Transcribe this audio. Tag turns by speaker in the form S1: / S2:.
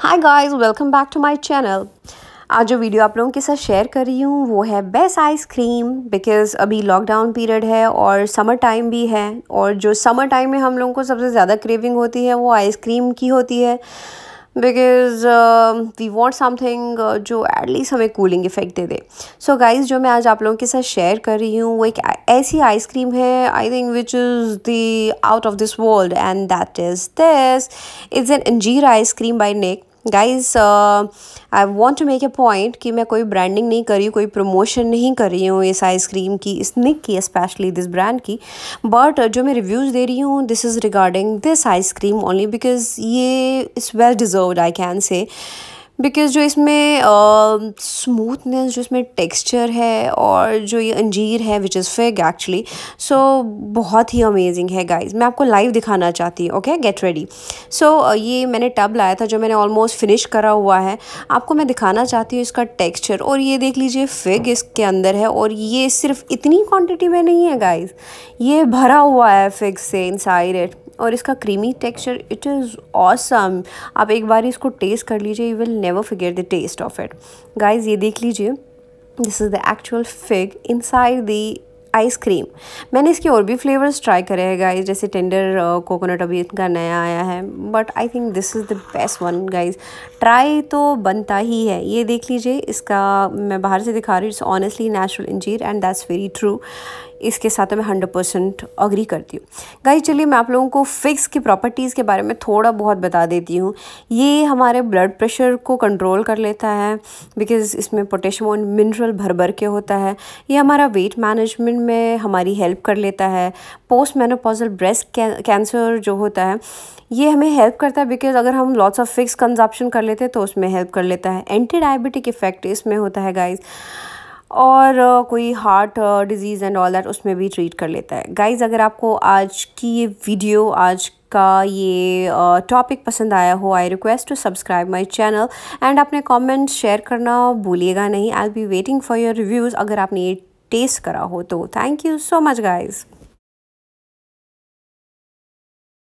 S1: Hi guys welcome back to my channel आज जो video आप लोगों के साथ शेयर कर रही हूँ, वो है बेस्ट आइसक्रीम बिकॉज़ अभी लॉकडाउन पीरियड है और समर टाइम भी है और जो समर टाइम में हम लोगों को सबसे ज़्यादा क्रेविंग होती है, वो आइसक्रीम की होती है। बिकॉज़ वी वॉन्ट समथिंग जो एटलीस्ट हमें कूलिंग इफ़ेक्ट दे दे। सो so गाइज़ जो मैं आज आप लोगों के साथ शेयर कर रही हूँ, वो एक ऐसी आइसक्रीम है I think which is the out of this world and that is this is an anjeer ice cream by Nic guys I want to make a point कि मैं कोई ब्रांडिंग नहीं कर रही हूँ, कोई प्रमोशन नहीं कर रही हूँ इस आइसक्रीम की, इस निक की स्पेशली दिस ब्रांड की. बट जो मैं रिव्यूज़ दे रही हूँ this is regarding this ice cream only because ये is well deserve I can say because जो इसमें स्मूथनेस जो इसमें टेक्सचर है और जो ये अंजीर है which is fig actually so बहुत ही अमेजिंग है गाइस मैं आपको लाइव दिखाना चाहती हूँ ओके गेट रेडी सो ये मैंने टब लाया था, जो मैंने ऑलमोस्ट फिनिश करा हुआ है. आपको मैं दिखाना चाहती हूँ इसका टेक्सचर और ये देख लीजिए फिग इसके अंदर है और ये सिर्फ़ इतनी क्वान्टिटी में नहीं है गाइज़ ये भरा हुआ है फिग से इन साइड और इसका creamy texture it is awesome आप एक बार इसको टेस्ट कर लीजिए you will never figure the taste of it guys ये देख लीजिए this is the actual fig inside the ice cream मैंने इसके और भी फ्लेवर्स ट्राई करे हैं गाइस जैसे टेंडर कोकोनट अभी इनका नया आया है but I think this is the best one guys try तो बनता ही है। ये देख लीजिए, इसका मैं बाहर से दिखा रही हूँ it's honestly natural anjeer and that's very true इसके साथ मैं हंड्रेड परसेंट अग्री करती हूँ। गाइस चलिए मैं आप लोगों को फिक्स की प्रॉपर्टीज़ के बारे में थोड़ा बहुत बता देती हूँ। ये हमारे ब्लड प्रेशर को कंट्रोल कर लेता है बिकॉज़ इसमें पोटेशियम और मिनरल भर भर के होता है। ये हमारा वेट मैनेजमेंट में हमारी हेल्प कर लेता है। पोस्ट मेनोपॉजल ब्रेस्ट कैंसर जो होता है, ये हमें हेल्प करता है बिकॉज़ अगर हम लॉट्स ऑफ़ फिक्स कंजप्शन कर लेते हैं तो उसमें हेल्प कर लेता है। एंटी डायबिटिक इफ़ेक्ट इसमें होता है गाइज़ और कोई heart disease and all that उसमें भी ट्रीट कर लेता है। गाइज़ अगर आपको आज की ये वीडियो आज का ये टॉपिक पसंद आया हो I request to subscribe my channel and अपने कॉमेंट्स शेयर करना भूलिएगा नहीं। I be waiting for your reviews अगर आपने ये टेस्ट करा हो तो। Thank you so much guys